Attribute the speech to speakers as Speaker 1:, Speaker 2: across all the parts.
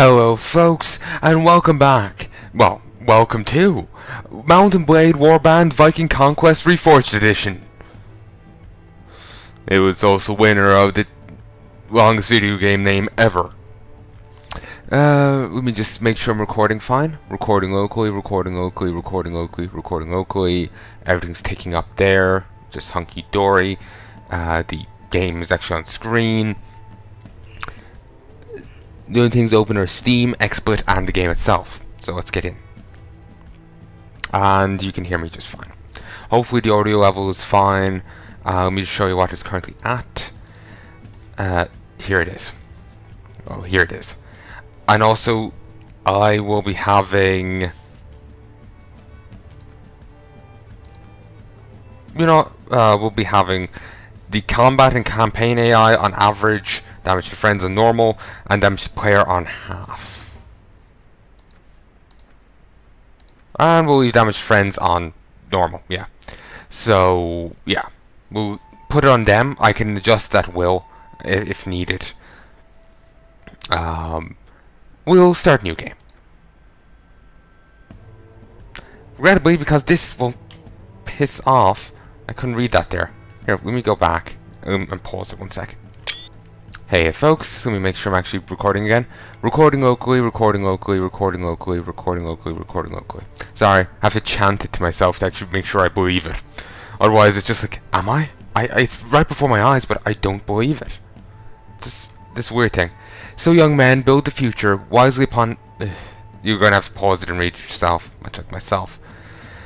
Speaker 1: Hello folks, and welcome back. Well, welcome to Mount & Blade Warband Viking Conquest Reforged Edition. It was also winner of the longest video game name ever. Uh, let me just make sure I'm recording fine. Recording locally, recording locally, recording locally, recording locally. Everything's ticking up there. Just hunky dory. Uh, the game is actually on screen. The only things open are Steam, XSplit, and the game itself. So let's get in. And you can hear me just fine. Hopefully the audio level is fine. Uh, let me just show you what it's currently at. Uh, here it is. Oh, here it is. And also, I will be having... You know, uh, we'll be having the combat and campaign AI on average, damage to friends on normal, and damage to player on half. And we'll leave damage to friends on normal, yeah. So, yeah. We'll put it on them. I can adjust that will if needed. Um, we'll start new game. Regrettably, because this will piss off, I couldn't read that there. Here, let me go back um, and pause it one sec. Hey folks, let me make sure I'm actually recording again. Recording locally, recording locally, recording locally, recording locally, recording locally. Sorry, I have to chant it to myself to actually make sure I believe it. Otherwise, it's just like, am I? I, it's right before my eyes, but I don't believe it. Just this weird thing. So, young men, build the future wisely upon. Ugh, you're going to have to pause it and read it yourself, much like myself.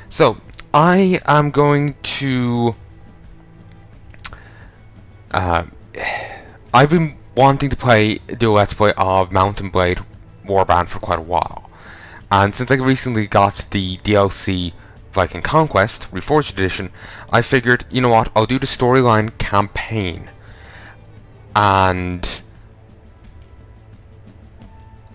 Speaker 1: So, I am going to. Uh, I've been wanting to play do a let's play of Mount & Blade Warband for quite a while, and since I recently got the DLC Viking Conquest Reforged Edition, I figured, you know what, I'll do the storyline campaign, and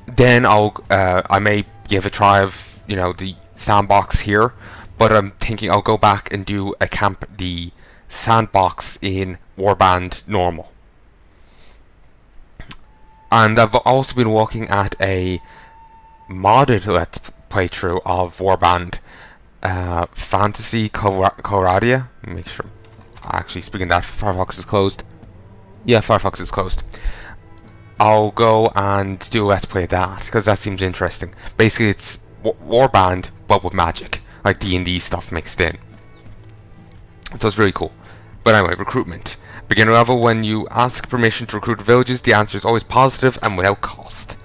Speaker 1: then I'll uh, I may give a try of you know the sandbox here, but I'm thinking I'll go back and do a camp the sandbox in Warband normal. And I've also been working at a modded let's playthrough of Warband uh, Fantasy Calradia. Make sure. Actually, speaking that, Firefox is closed. Yeah, Firefox is closed. I'll go and do a let's play that because that seems interesting. Basically, it's Warband but with magic, like D and D stuff mixed in. So it's really cool. But anyway, recruitment. Beginner level, when you ask permission to recruit villages, the answer is always positive and without cost.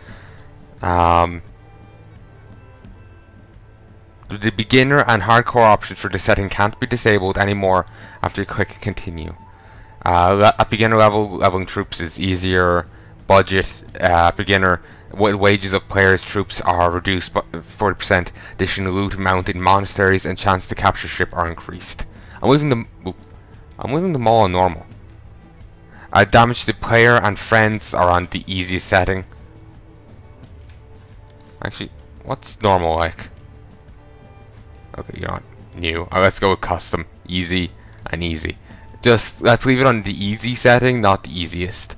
Speaker 1: Um, the beginner and hardcore options for the setting can't be disabled anymore after you click continue. Uh, at beginner level, leveling troops is easier. Budget, uh, beginner, wages of players' troops are reduced by 40%. Additional loot mounted monasteries and chance to capture ship are increased. I'm leaving them. I'm leaving them all on normal. Uh, damage to player and friends are on the easy setting. Actually, what's normal like? Okay, you're what? New. Uh, let's go with custom. Easy and easy. Just, let's leave it on the easy setting, not the easiest.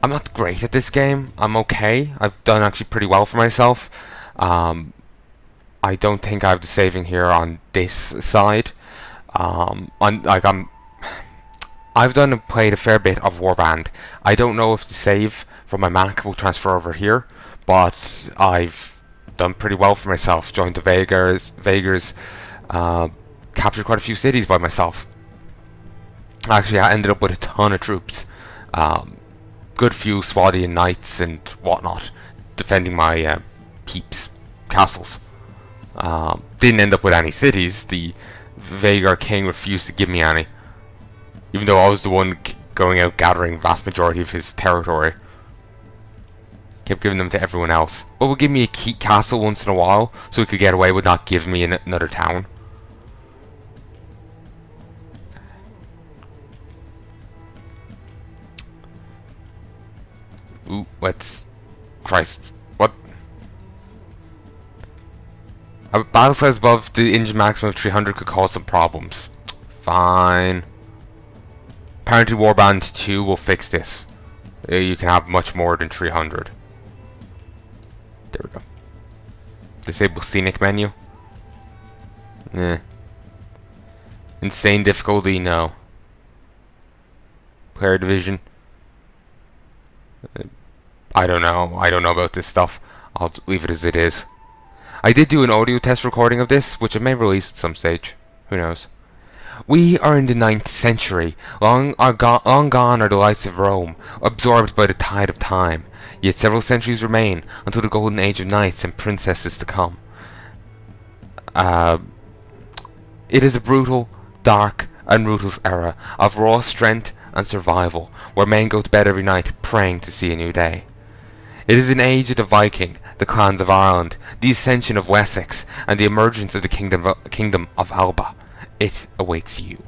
Speaker 1: I'm not great at this game. I'm okay. I've done actually pretty well for myself. Um, I don't think I have the saving here on this side. Um, on, like, I'm... I've done and played a fair bit of Warband. I don't know if the save from my Mac will transfer over here, but I've done pretty well for myself. Joined the Vaegirs, Vaegirs, uh, captured quite a few cities by myself. Actually, I ended up with a ton of troops. Um, good few Swadian knights and whatnot, defending my uh, peeps castles. Um, didn't end up with any cities. The Vaegir king refused to give me any, even though I was the one going out gathering vast majority of his territory. Kept giving them to everyone else. But would give me a key castle once in a while, so he could get away with not giving me an another town. Ooh, let's... Christ. What? A battle size above the engine maximum of 300 could cause some problems. Fine. Apparently Warband 2 will fix this. Uh, you can have much more than 300. There we go. Disable scenic menu. Eh. Insane difficulty, no. Player division. Uh, I don't know. I don't know about this stuff. I'll leave it as it is. I did do an audio test recording of this, which I may release at some stage. Who knows? We are in the ninth century. Long, are go long gone are the lights of Rome, absorbed by the tide of time. Yet several centuries remain until the golden age of knights and princesses to come. Uh, it is a brutal, dark, and ruthless era of raw strength and survival, where men go to bed every night praying to see a new day. It is an age of the Viking, the clans of Ireland, the ascension of Wessex, and the emergence of the kingdom of, kingdom of Alba. It awaits you.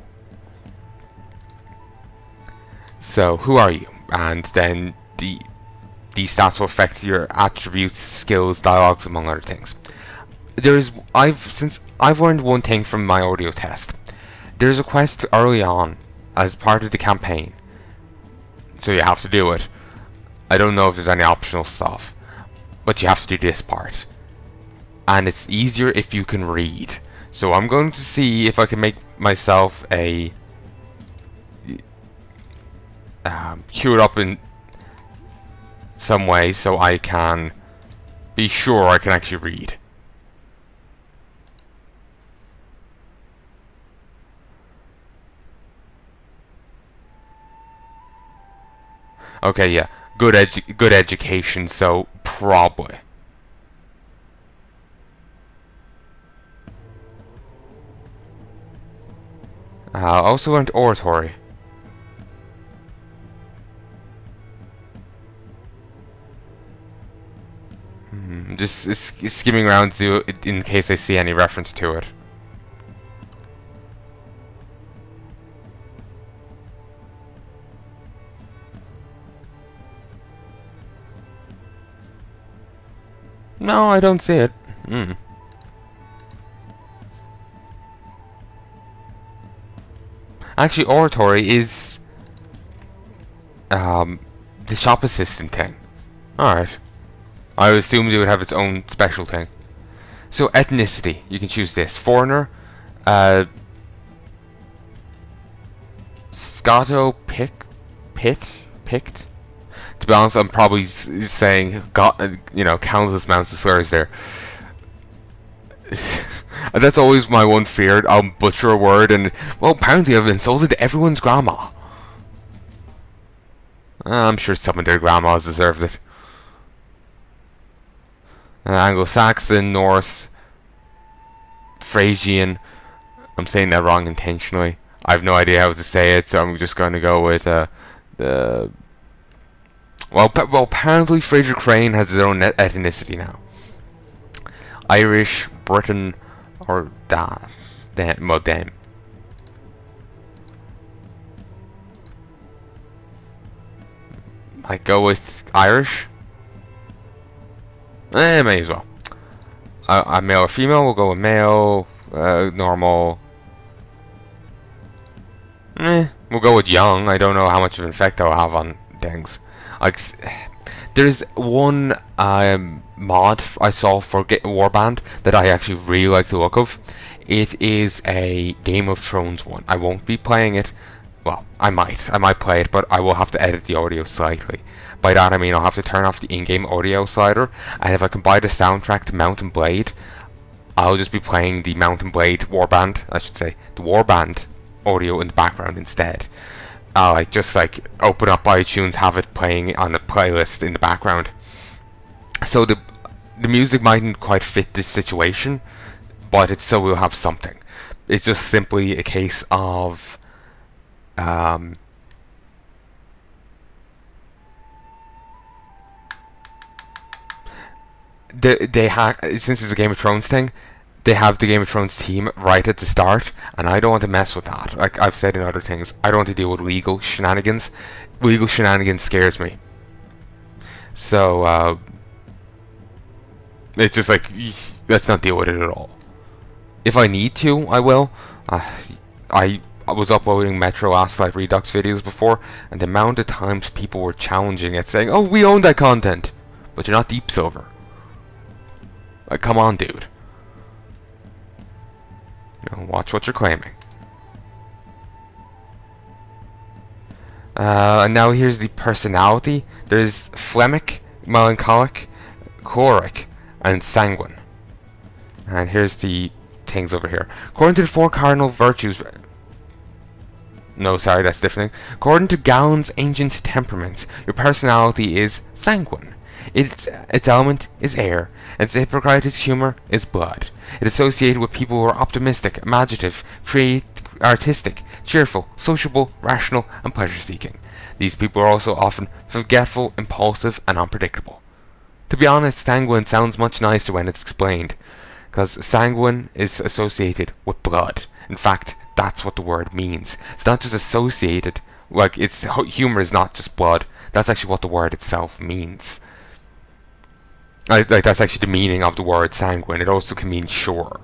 Speaker 1: So, who are you? And then the these stats will affect your attributes, skills, dialogues, among other things. There is I've since I've learned one thing from my audio test. There is a quest early on as part of the campaign, so you have to do it. I don't know if there's any optional stuff, but you have to do this part. And it's easier if you can read. So I'm going to see if I can make myself a um, up in some way so I can be sure I can actually read. Okay, yeah good edu good education, so probably. Uh, I also learned oratory. Hmm, just skimming around to in case I see any reference to it. No, I don't see it. Hmm. Actually, oratory is um, the shop assistant thing. Alright. I assumed it would have its own special thing. So, ethnicity. You can choose this. Foreigner. Uh, Scato Pick, Pit? Picked? to be honest, I'm probably saying got you know countless amounts of slurs there. that's always my one fear. I'll butcher a word, and well, apparently I've insulted everyone's grandma. I'm sure some of their grandmas deserved it. Uh, Anglo-Saxon, Norse, Frisian. I'm saying that wrong intentionally. I have no idea how to say it, so I'm just going to go with uh, the well, well, apparently Frasier Crane has his own ethnicity now. Irish, Britain, or that. Well, damn. Might go with Irish. Eh, may as well. Uh, a male or female, we'll go with male, uh, normal. Eh, we'll go with young. I don't know how much of an effect I'll have on things. Like, there's one um, mod I saw for Get Warband that I actually really like the look of. It is a Game of Thrones one. I won't be playing it. Well, I might. I might play it, but I will have to edit the audio slightly. By that I mean I'll have to turn off the in-game audio slider, and if I can buy the soundtrack to Mount and Blade, I'll just be playing the Mount & Blade Warband, I should say, the Warband audio in the background instead uh, like just like open up iTunes, have it playing on the playlist in the background. So the the music mightn't quite fit this situation, but it still will have something. It's just simply a case of um, they they ha- since it's a Game of Thrones thing, they have the Game of Thrones team right at the start, and I don't want to mess with that. Like I've said in other things, I don't want to deal with legal shenanigans. Legal shenanigans scares me. So, uh, it's just like, let's not deal with it at all. If I need to, I will. Uh, I I was uploading Metro Last Light Redux videos before, and the amount of times people were challenging it, saying, oh, we own that content, but you're not Deep Silver. Like, come on, dude. You know, watch what you're claiming. Uh, and now here's the personality. There's phlegmic, melancholic, choleric, and sanguine. And here's the things over here. According to the four cardinal virtues... No, sorry, that's different. According to Galen's ancient temperaments, your personality is sanguine. Its, its element is air, and its Hippocrates humor is blood. It is associated with people who are optimistic, imaginative, create, artistic, cheerful, sociable, rational, and pleasure-seeking. These people are also often forgetful, impulsive, and unpredictable. To be honest, sanguine sounds much nicer when it's explained, because sanguine is associated with blood. In fact, that's what the word means. It's not just associated, like, its humor is not just blood, that's actually what the word itself means. Like, that's actually the meaning of the word sanguine. It also can mean sure.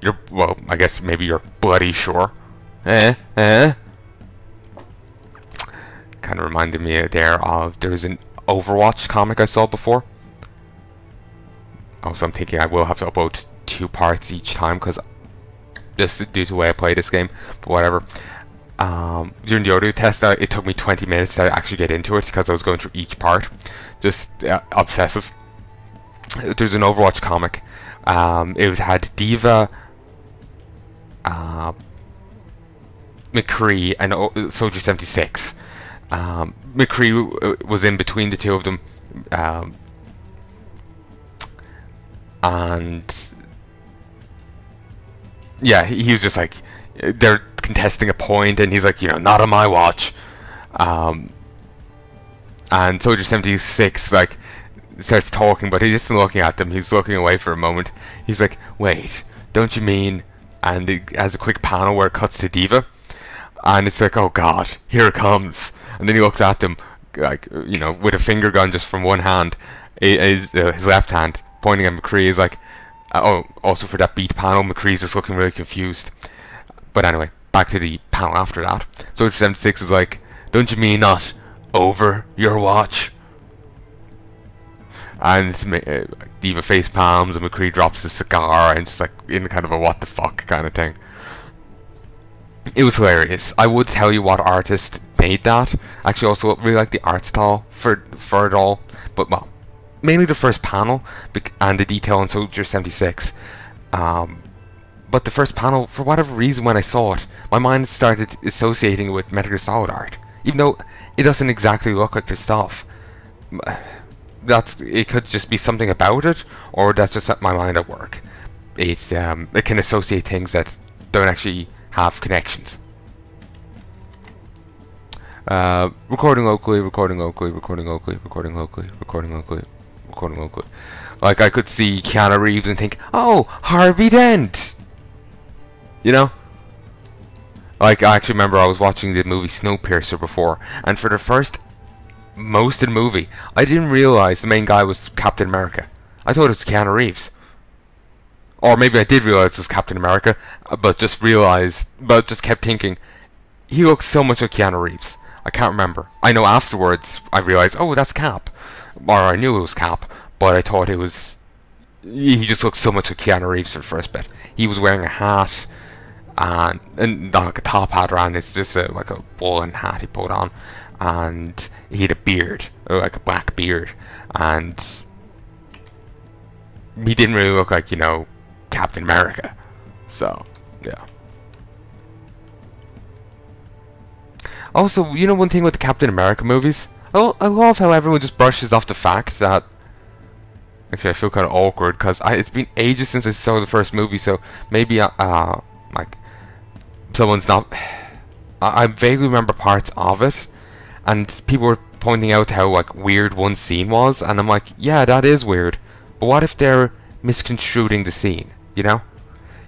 Speaker 1: You're, well, I guess maybe you're bloody sure. Eh? Eh? Kind of reminded me there of, there was an Overwatch comic I saw before. Also, I'm thinking I will have to upload two parts each time, because just due to the way I play this game, but whatever. Um, during the audio test, uh, it took me 20 minutes to actually get into it, because I was going through each part. Just uh, obsessive there's an Overwatch comic. Um, it was had D.Va, uh, McCree, and o Soldier 76. Um, McCree was in between the two of them. Um, and yeah, he, he, was just like they're contesting a point, and he's like, you know, not on my watch. Um, and Soldier 76 like starts talking, but he's just looking at them. He's looking away for a moment. He's like, wait, don't you mean? And it has a quick panel where it cuts to D.Va. And it's like, oh god, here it comes. And then he looks at them, like, you know, with a finger gun just from one hand, his, uh, his left hand, pointing at McCree. Is like, uh, oh, also for that beat panel, McCree's just looking really confused. But anyway, back to the panel after that. So 76 is like, don't you mean not over your watch? and uh, D.Va face palms and McCree drops his cigar and just like in kind of a what the fuck kind of thing. It was hilarious. I would tell you what artist made that. Actually, also really like the art style for for it all, but well, mainly the first panel and the detail on Soldier 76. Um, but the first panel, for whatever reason, when I saw it, my mind started associating with Metal Gear Solid art, even though it doesn't exactly look like their stuff that's it could just be something about it, or that's just my mind at work. It um, it can associate things that don't actually have connections. Uh, recording locally, recording locally, recording locally, recording locally, recording locally, recording locally. Like I could see Keanu Reeves and think, oh, Harvey Dent. You know. Like I actually remember I was watching the movie Snowpiercer before, and for the first most of the movie. I didn't realize the main guy was Captain America. I thought it was Keanu Reeves. Or maybe I did realize it was Captain America, uh, but just realized, but just kept thinking, he looks so much like Keanu Reeves. I can't remember. I know afterwards I realized, oh, that's Cap. Or I knew it was Cap, but I thought it was. He just looked so much like Keanu Reeves for the first bit. He was wearing a hat, and, and like a top hat around, it's just a, like a woolen hat he put on. And he had a beard, uh, like a black beard, and he didn't really look like, you know, Captain America. So, yeah. Also, you know one thing with the Captain America movies? I, I love how everyone just brushes off the fact that... Actually, I feel kind of awkward, because it's been ages since I saw the first movie, so maybe, uh, uh like, someone's not... I, I vaguely remember parts of it, and people were pointing out how like weird one scene was, and I'm like, yeah, that is weird. But what if they're misconstruing the scene? You know,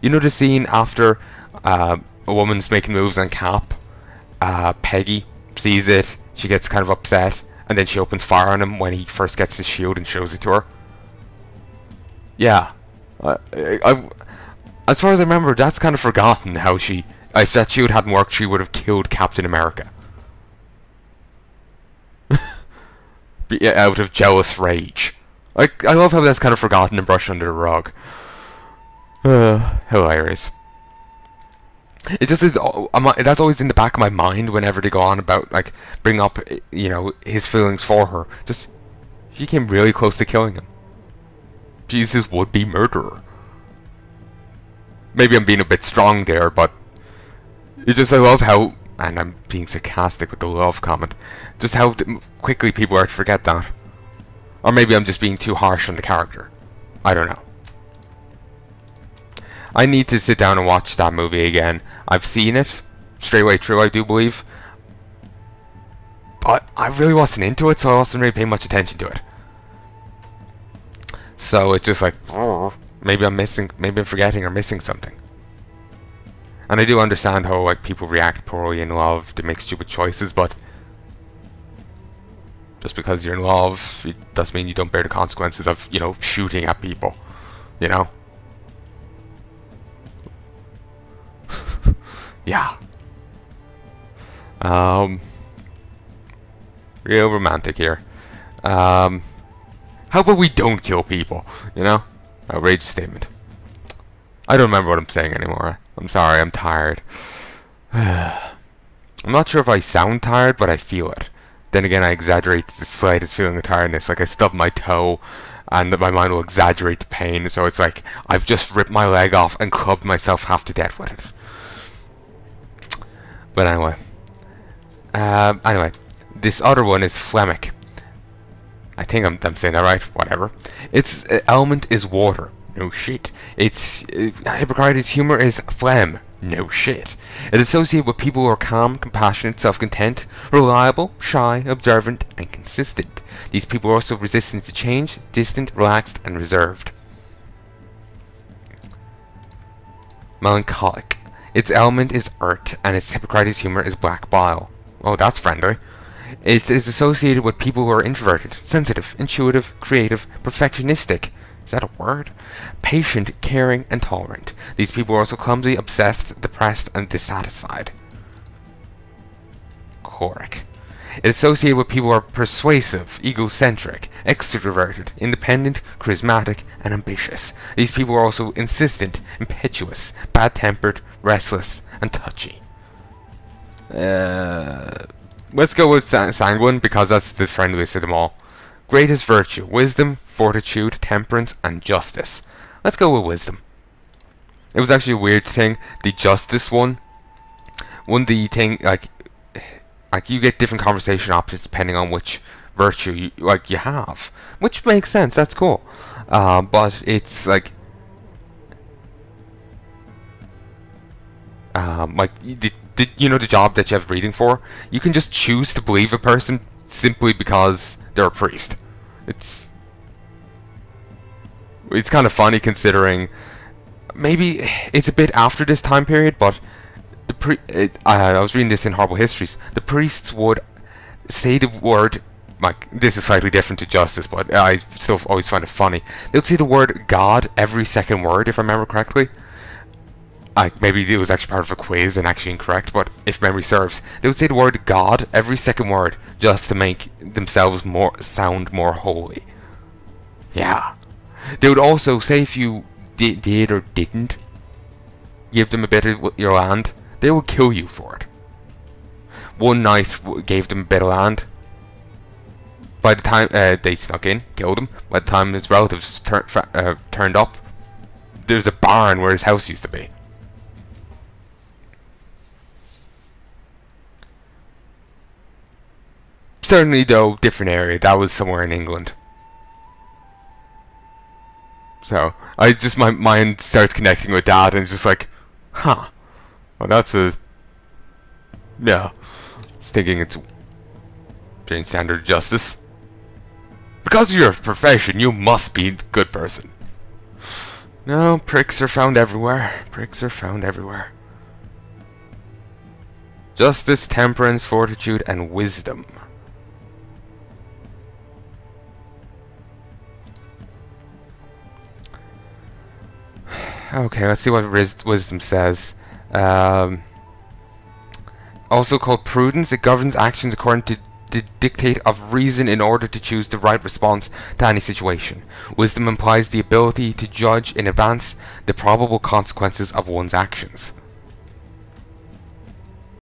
Speaker 1: you know the scene after uh, a woman's making moves on Cap. Uh, Peggy sees it. She gets kind of upset, and then she opens fire on him when he first gets the shield and shows it to her. Yeah, I, I, as far as I remember, that's kind of forgotten how she. If that shield hadn't worked, she would have killed Captain America. out of jealous rage. Like, I love how that's kind of forgotten and brushed under the rug. Uh, hilarious. It just is. Uh, I'm, that's always in the back of my mind whenever they go on about like bring up, you know, his feelings for her. Just she came really close to killing him. Jesus would be murderer. Maybe I'm being a bit strong there, but it just I love how, and I'm being sarcastic with the love comment, just how quickly people are to forget that. Or maybe I'm just being too harsh on the character. I don't know. I need to sit down and watch that movie again. I've seen it straight away through, I do believe. But I really wasn't into it, so I wasn't really paying much attention to it. So it's just like, maybe I'm missing, maybe I'm forgetting or missing something. And I do understand how like people react poorly in love, they make stupid choices, but just because you're in love, it doesn't mean you don't bear the consequences of, you know, shooting at people. You know? Yeah. Um, real romantic here. Um, how about we don't kill people? You know? Outrageous statement. I don't remember what I'm saying anymore. I'm sorry, I'm tired. I'm not sure if I sound tired, but I feel it. Then again, I exaggerate the slightest feeling of tiredness. Like I stub my toe, and my mind will exaggerate the pain. So it's like I've just ripped my leg off and clubbed myself half to death with it. But anyway. Um, anyway, this other one is phlegmic. I think I'm, I'm saying that right. Whatever. Its uh, element is water. No shit. Its uh, Hippocrates' humor is phlegm. No shit. It is associated with people who are calm, compassionate, self-content, reliable, shy, observant, and consistent. These people are also resistant to change, distant, relaxed, and reserved. Melancholic. Its element is earth, and its Hippocrates humor is black bile. Oh, that's friendly. It is associated with people who are introverted, sensitive, intuitive, creative, perfectionistic. Is that a word? Patient, caring, and tolerant. These people are also clumsy, obsessed, depressed, and dissatisfied. Choric. It is associated with people who are persuasive, egocentric, extroverted, independent, charismatic, and ambitious. These people are also insistent, impetuous, bad-tempered, restless, and touchy. Uh, let's go with sanguine because that's the friendliest of them all. Greatest virtue, wisdom, fortitude, temperance, and justice. Let's go with wisdom. It was actually a weird thing. The justice one, one the thing like, like you get different conversation options depending on which virtue you like you have, which makes sense. That's cool. Uh, but it's like um, like the, you know the job that you have reading for, you can just choose to believe a person simply because they're a priest. It's it's kind of funny considering maybe it's a bit after this time period, but the pre it, uh, I was reading this in Horrible Histories. The priests would say the word like this is slightly different to justice, but I still always find it funny. They would say the word God every second word, if I remember correctly like maybe it was actually part of a quiz and actually incorrect, but if memory serves, they would say the word God every second word just to make themselves more sound more holy. Yeah. They would also say if you did, did or didn't give them a bit of your land, they would kill you for it. One knight gave them a bit of land. By the time uh, they snuck in, killed him. By the time his relatives tur uh, turned up, there's a barn where his house used to be. Certainly, though, different area. That was somewhere in England. So, I just, my mind starts connecting with that, and it's just like, huh. That's a... Yeah. It's Jane Standard Justice. Because of your profession, you must be a good person. No, pricks are found everywhere. Pricks are found everywhere. Justice, temperance, fortitude, and wisdom. Okay, let's see what wisdom says. Um, also called prudence, it governs actions according to the dictate of reason in order to choose the right response to any situation. Wisdom implies the ability to judge in advance the probable consequences of one's actions.